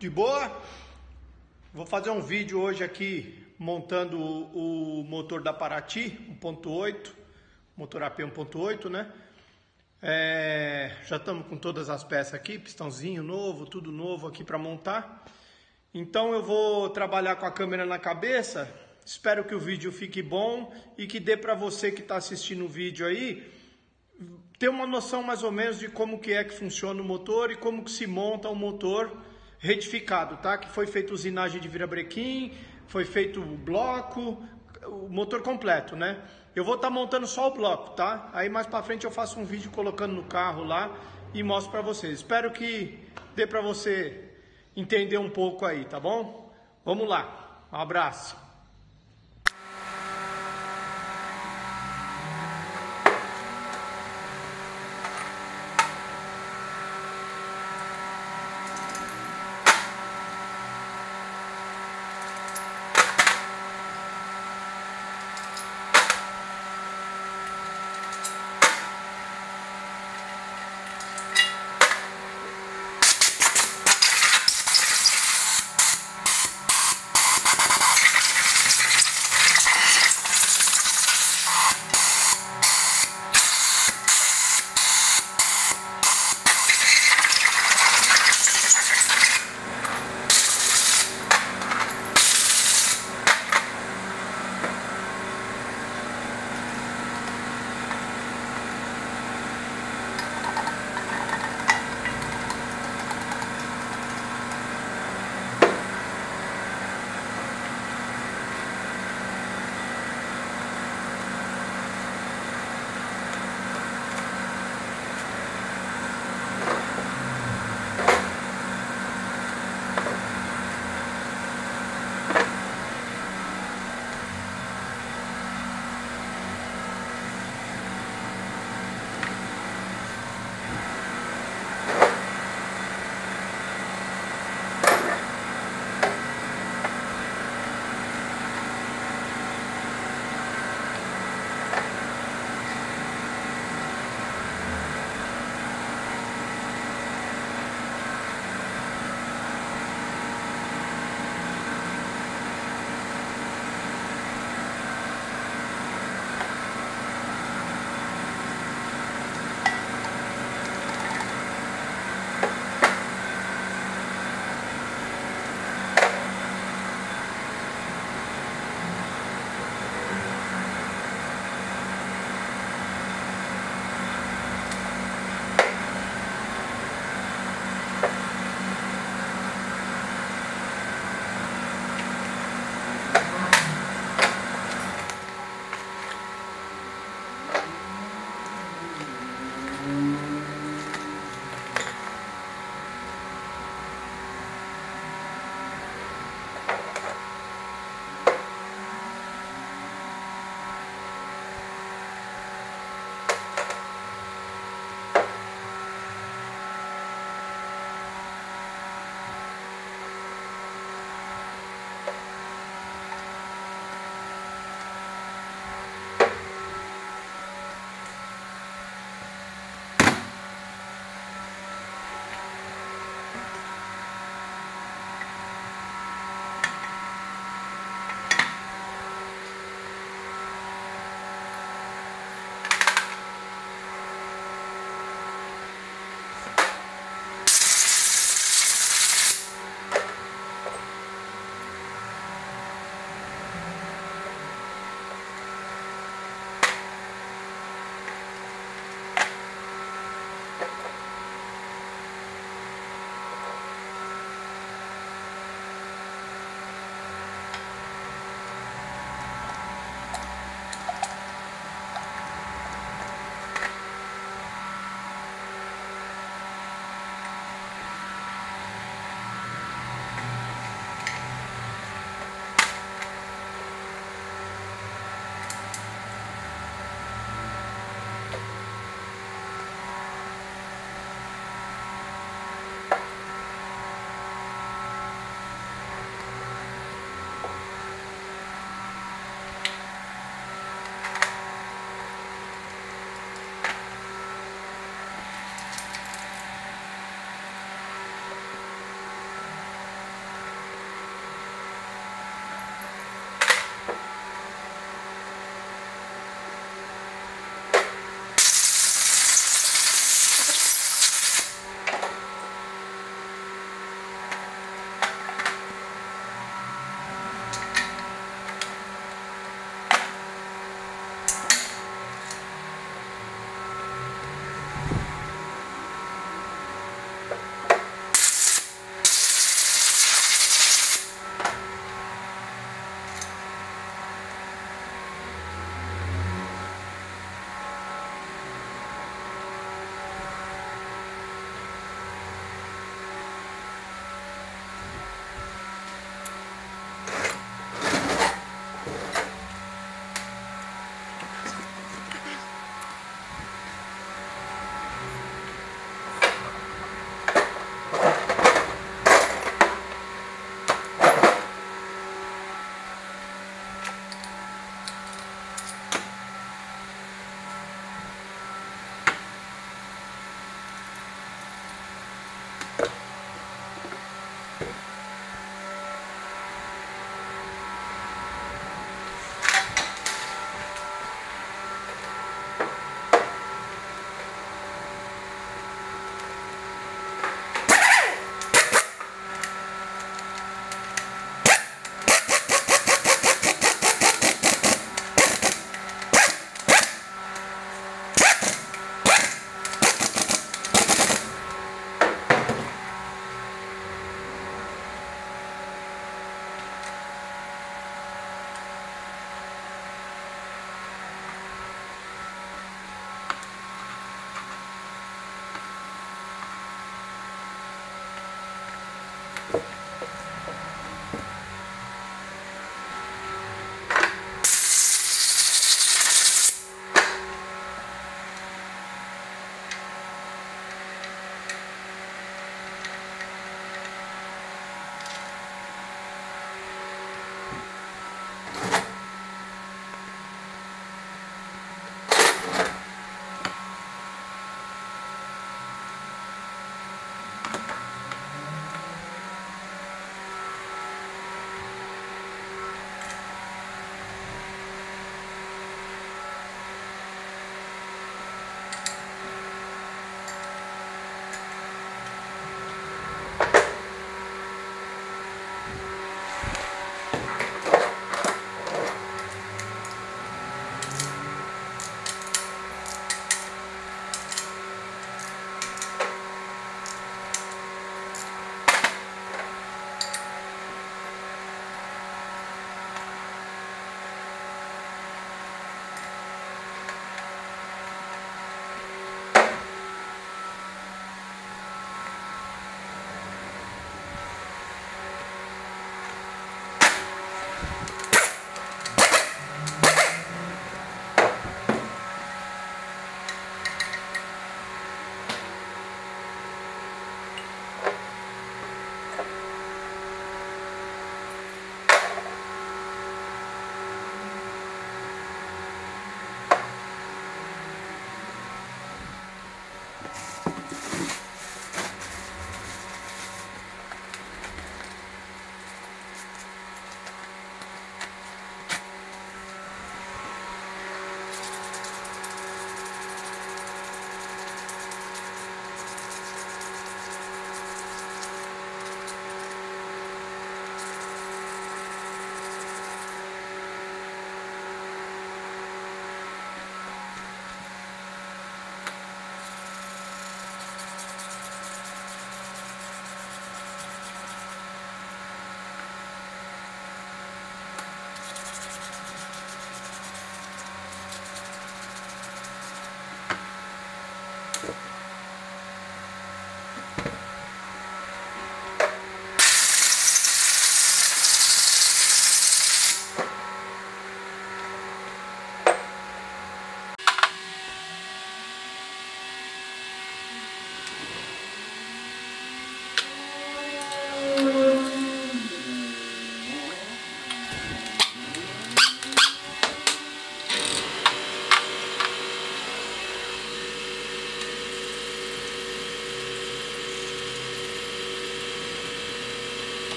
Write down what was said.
De boa? Vou fazer um vídeo hoje aqui montando o, motor da Paraty 1.8, motor AP 1.8, né? É, já estamos com todas as peças aqui, pistãozinho novo, tudo novo aqui para montar. Então eu vou trabalhar com a câmera na cabeça. Espero que o vídeo fique bom e que dê para você que está assistindo o vídeo aí ter uma noção mais ou menos de como que é que funciona o motor e como que se monta um motor retificado, tá? Que foi feito usinagem de virabrequim, foi feito o bloco, o motor completo, né? Eu vou estar tá montando só o bloco, tá? Aí mais para frente eu faço um vídeo colocando no carro lá e mostro para vocês. Espero que dê para você entender um pouco aí, tá bom? Vamos lá. Um abraço.